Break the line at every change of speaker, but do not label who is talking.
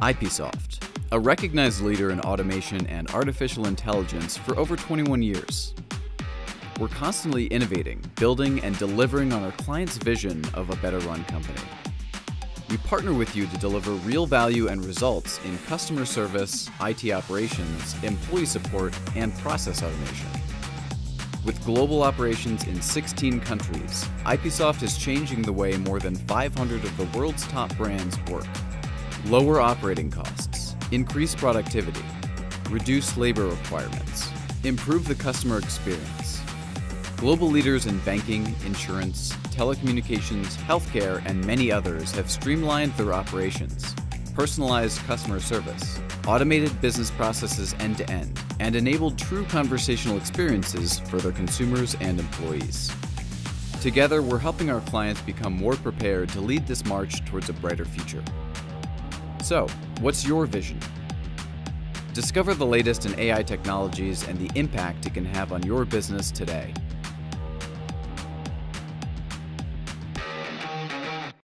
IPsoft, a recognized leader in automation and artificial intelligence for over 21 years. We're constantly innovating, building, and delivering on our clients' vision of a better run company. We partner with you to deliver real value and results in customer service, IT operations, employee support, and process automation. With global operations in 16 countries, IPsoft is changing the way more than 500 of the world's top brands work. Lower operating costs, increase productivity, reduce labor requirements, improve the customer experience. Global leaders in banking, insurance, telecommunications, healthcare, and many others have streamlined their operations, personalized customer service, automated business processes end to end, and enabled true conversational experiences for their consumers and employees. Together, we're helping our clients become more prepared to lead this march towards a brighter future. So, what's your vision? Discover the latest in AI technologies and the impact it can have on your business today.